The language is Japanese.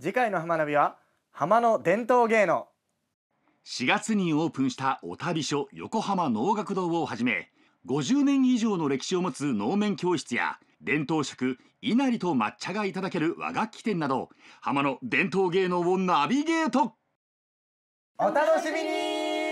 次回の浜ナビは浜の伝統芸能。4月にオープンしたお旅所横浜能楽堂をはじめ50年以上の歴史を持つ能面教室や伝統食稲荷と抹茶がいただける和楽器店など浜の伝統芸能をナビゲート。お楽しみに。